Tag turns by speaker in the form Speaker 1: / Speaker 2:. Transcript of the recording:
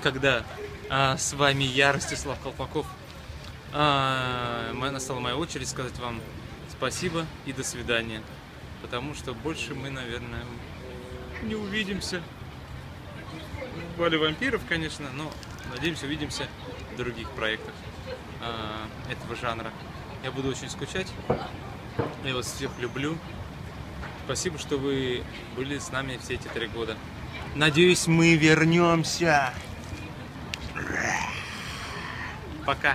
Speaker 1: Когда а, с вами я, Ростислав Колпаков, а, настала моя очередь сказать вам спасибо и до свидания. Потому что больше мы, наверное, не увидимся. В Бале вампиров, конечно, но надеемся, увидимся в других проектах а, этого жанра. Я буду очень скучать. Я вас всех люблю. Спасибо, что вы были с нами все эти три года. Надеюсь, мы вернемся. Пока.